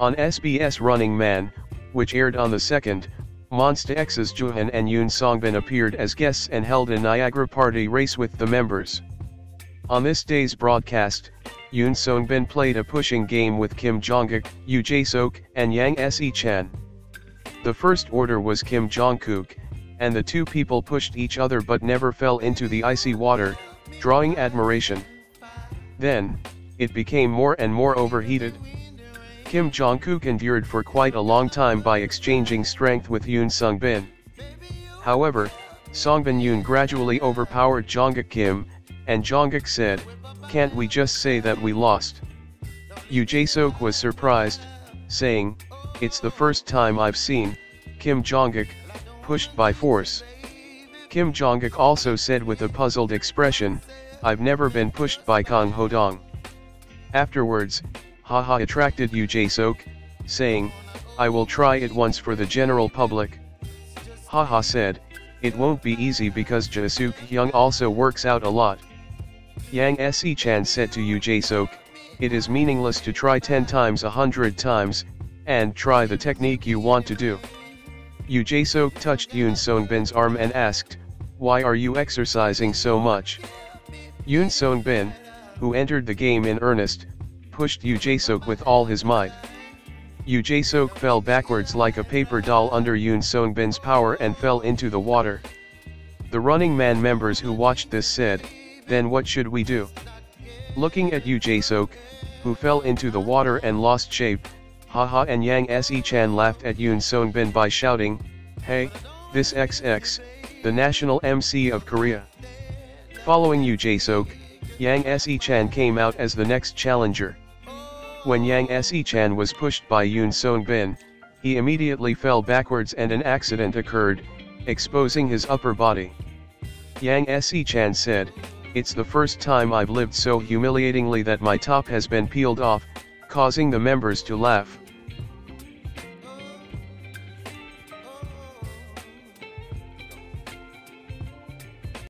On SBS Running Man, which aired on the 2nd, Monsta X's Juhan and Yoon Songbin appeared as guests and held a Niagara party race with the members. On this day's broadcast, Yoon Songbin played a pushing game with Kim Jongkook, Yoo Jae-seok, and Yang Se-chan. The first order was Kim Jongkook, and the two people pushed each other but never fell into the icy water, drawing admiration. Then, it became more and more overheated. Kim Jong-kook endured for quite a long time by exchanging strength with Yoon Sung-bin. However, Songbin Yoon gradually overpowered Jongkook Kim, and Jongkook said, can't we just say that we lost? Yoo Jae-seok was surprised, saying, it's the first time I've seen, Kim Jongkook, pushed by force. Kim Jongkook also said with a puzzled expression, I've never been pushed by Kang Ho-dong. Afterwards, Haha attracted Yoo Jae-seok, saying, I will try it once for the general public. Haha said, it won't be easy because Jae-seok Hyung also works out a lot. Yang Se-chan said to Yoo Jae-seok, it is meaningless to try 10 times a hundred times, and try the technique you want to do. Yoo Jae-seok touched Yoon Song-bin's arm and asked, why are you exercising so much? Yoon Song-bin, who entered the game in earnest, pushed Yoo Jae-seok with all his might. Yoo Jae-seok fell backwards like a paper doll under Yoon Song-bin's power and fell into the water. The Running Man members who watched this said, then what should we do? Looking at Yoo Jae-seok, who fell into the water and lost shape, Haha and Yang Se-chan laughed at Yoon Song-bin by shouting, Hey, this XX, the national MC of Korea. Following Yoo Jae-seok, Yang Se-chan came out as the next challenger. When Yang Se-chan was pushed by Yoon Song-bin, he immediately fell backwards and an accident occurred, exposing his upper body. Yang Se-chan said, It's the first time I've lived so humiliatingly that my top has been peeled off, causing the members to laugh.